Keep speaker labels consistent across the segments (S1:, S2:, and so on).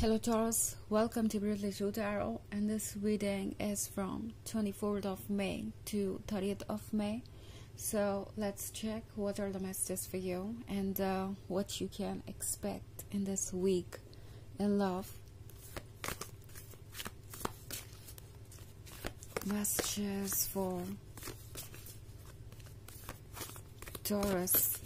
S1: Hello Taurus, welcome to Brutally True Tarot and this reading is from 24th of May to 30th of May. So let's check what are the messages for you and uh, what you can expect in this week in love. Messages for Taurus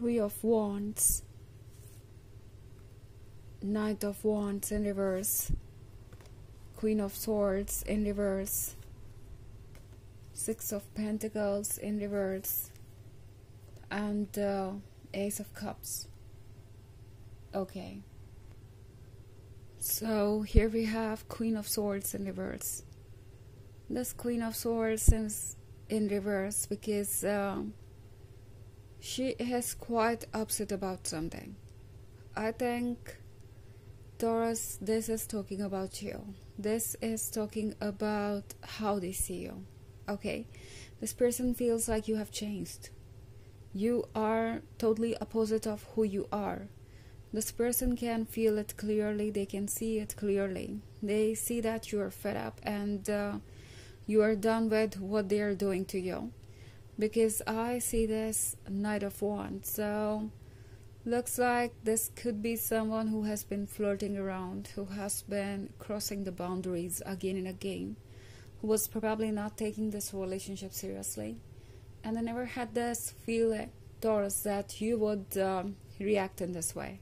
S1: Three of Wands, Knight of Wands in reverse, Queen of Swords in reverse, Six of Pentacles in reverse, and uh, Ace of Cups. Okay. So here we have Queen of Swords in reverse. This Queen of Swords is in reverse because um, she is quite upset about something. I think, Taurus, this is talking about you. This is talking about how they see you. Okay? This person feels like you have changed. You are totally opposite of who you are. This person can feel it clearly, they can see it clearly. They see that you are fed up and uh, you are done with what they are doing to you because I see this Knight of Wands. So, looks like this could be someone who has been flirting around, who has been crossing the boundaries again and again, who was probably not taking this relationship seriously. And I never had this feeling, Taurus, that you would um, react in this way.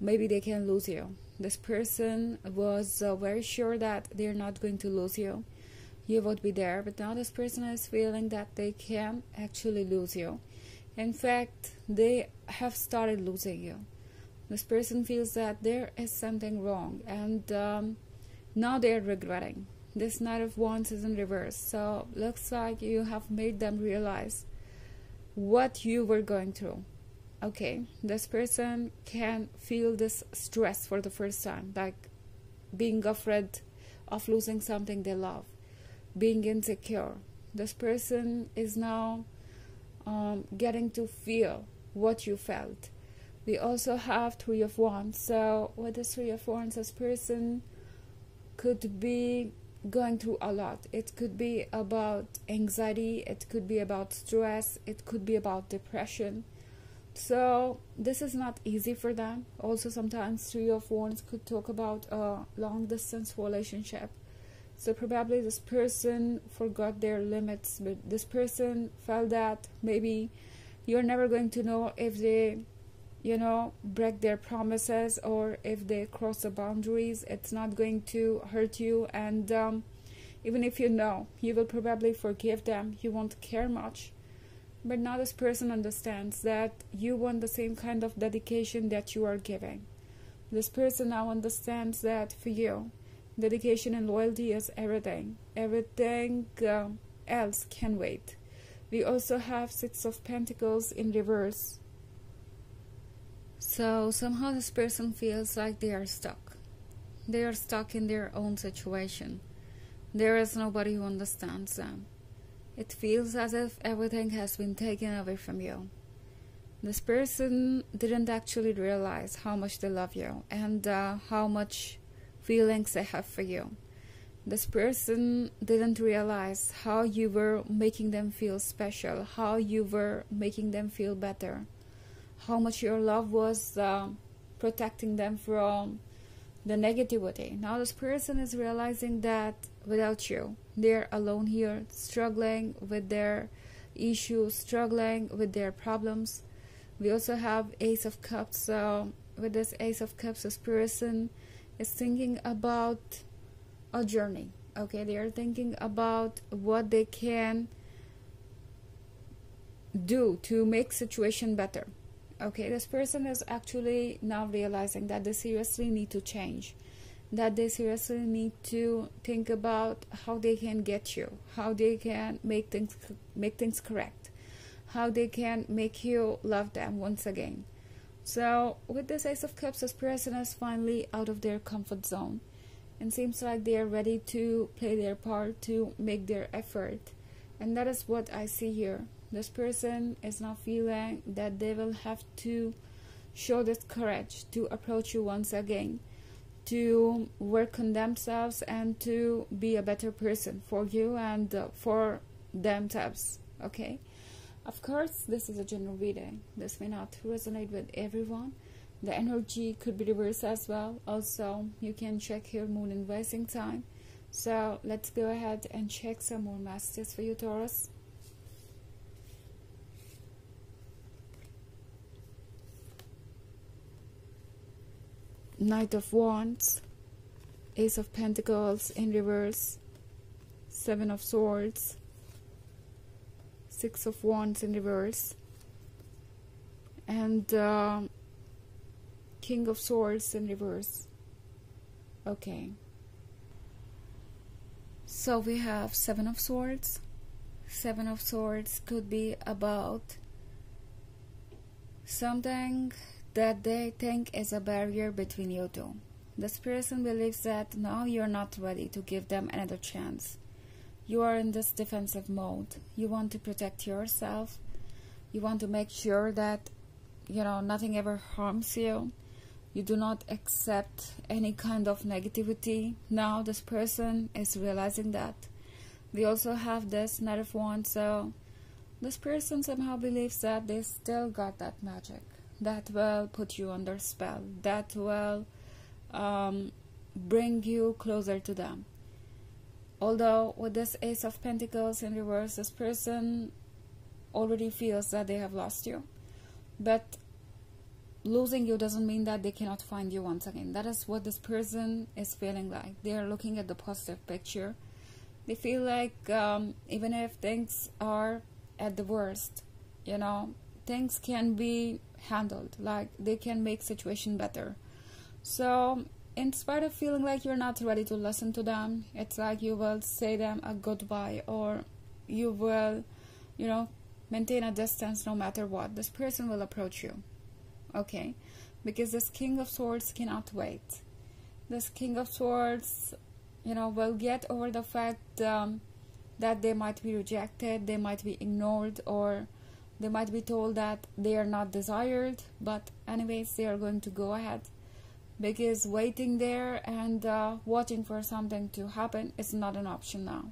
S1: Maybe they can lose you. This person was uh, very sure that they're not going to lose you you would be there, but now this person is feeling that they can actually lose you. In fact, they have started losing you. This person feels that there is something wrong, and um, now they're regretting. This Knight of Wands is in reverse, so looks like you have made them realize what you were going through. Okay, this person can feel this stress for the first time, like being afraid of losing something they love being insecure. This person is now um, getting to feel what you felt. We also have Three of Wands. So, with the Three of Wands, this person could be going through a lot. It could be about anxiety, it could be about stress, it could be about depression. So, this is not easy for them. Also, sometimes Three of Wands could talk about a long distance relationship so probably this person forgot their limits, but this person felt that maybe you're never going to know if they, you know, break their promises or if they cross the boundaries. It's not going to hurt you, and um, even if you know, you will probably forgive them. You won't care much. But now this person understands that you want the same kind of dedication that you are giving. This person now understands that for you, dedication and loyalty is everything. Everything uh, else can wait. We also have Six of Pentacles in reverse. So somehow this person feels like they are stuck. They are stuck in their own situation. There is nobody who understands them. It feels as if everything has been taken away from you. This person didn't actually realize how much they love you and uh, how much feelings I have for you. This person didn't realize how you were making them feel special, how you were making them feel better, how much your love was uh, protecting them from the negativity. Now, this person is realizing that without you, they're alone here, struggling with their issues, struggling with their problems. We also have Ace of Cups. So, with this Ace of Cups, this person is thinking about a journey okay they are thinking about what they can do to make situation better okay this person is actually now realizing that they seriously need to change that they seriously need to think about how they can get you how they can make things make things correct how they can make you love them once again. So, with this Ace of Cups, this person is finally out of their comfort zone and seems like they are ready to play their part to make their effort. And that is what I see here. This person is now feeling that they will have to show this courage to approach you once again, to work on themselves and to be a better person for you and uh, for themselves. Okay? Of course, this is a general reading. This may not resonate with everyone. The energy could be reversed as well. Also, you can check your moon and rising time. So, let's go ahead and check some more messages for you, Taurus. Knight of Wands, Ace of Pentacles in reverse, Seven of Swords, Six of Wands in reverse, and uh, King of Swords in reverse. Okay. So we have Seven of Swords. Seven of Swords could be about something that they think is a barrier between you two. This person believes that now you're not ready to give them another chance. You are in this defensive mode. You want to protect yourself. You want to make sure that, you know, nothing ever harms you. You do not accept any kind of negativity. Now, this person is realizing that. We also have this Knight of Wands, so this person somehow believes that they still got that magic that will put you under spell, that will um, bring you closer to them. Although with this Ace of Pentacles in reverse, this person already feels that they have lost you. But losing you doesn't mean that they cannot find you once again. That is what this person is feeling like. They are looking at the positive picture. They feel like um, even if things are at the worst, you know, things can be handled. Like they can make situation better. So in spite of feeling like you're not ready to listen to them, it's like you will say them a goodbye or you will, you know, maintain a distance no matter what. This person will approach you. Okay? Because this King of Swords cannot wait. This King of Swords, you know, will get over the fact um, that they might be rejected, they might be ignored, or they might be told that they are not desired, but anyways, they are going to go ahead because waiting there and uh, watching for something to happen is not an option now.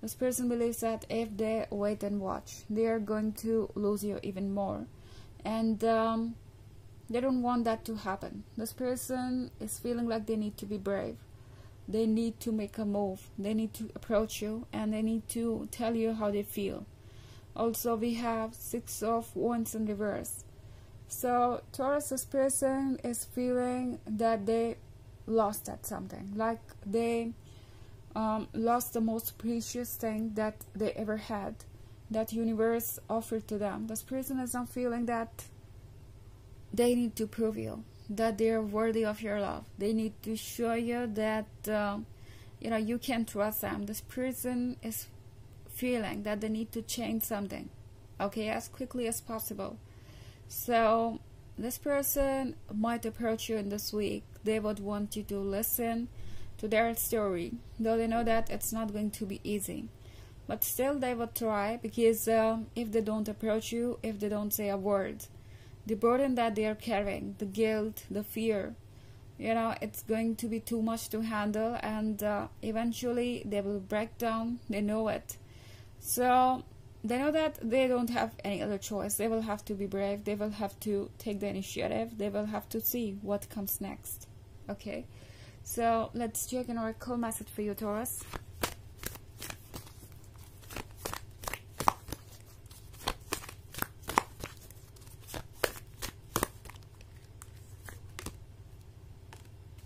S1: This person believes that if they wait and watch, they are going to lose you even more. And um, they don't want that to happen. This person is feeling like they need to be brave. They need to make a move. They need to approach you and they need to tell you how they feel. Also, we have Six of Wands in reverse. So Taurus, this person is feeling that they lost at something, like they um, lost the most precious thing that they ever had, that universe offered to them. This person is not feeling that they need to prove you that they are worthy of your love. They need to show you that um, you know you can trust them. This person is feeling that they need to change something, okay, as quickly as possible. So this person might approach you in this week. They would want you to listen to their story, though they know that it's not going to be easy. But still, they would try because uh, if they don't approach you, if they don't say a word, the burden that they are carrying, the guilt, the fear, you know, it's going to be too much to handle, and uh, eventually they will break down. They know it. So they know that they don't have any other choice. They will have to be brave. They will have to take the initiative. They will have to see what comes next. Okay, so let's check an oracle message for you, Taurus.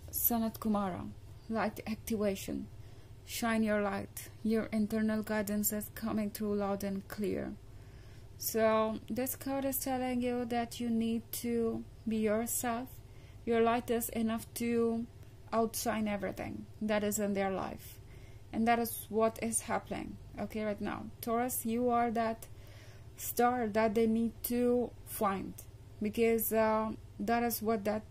S1: Sanat Kumara, light activation. Shine your light. Your internal guidance is coming through loud and clear. So, this card is telling you that you need to be yourself. Your light is enough to outshine everything that is in their life. And that is what is happening, okay, right now. Taurus, you are that star that they need to find because uh, that is what that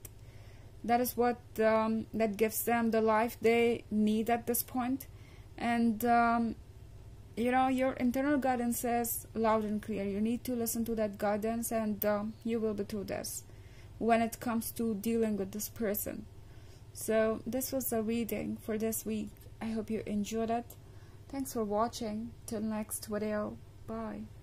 S1: that is what um, that gives them the life they need at this point. And um, you know your internal guidance says loud and clear. You need to listen to that guidance and um, you will be through this when it comes to dealing with this person. So this was the reading for this week. I hope you enjoyed it. Thanks for watching. Till next video. Bye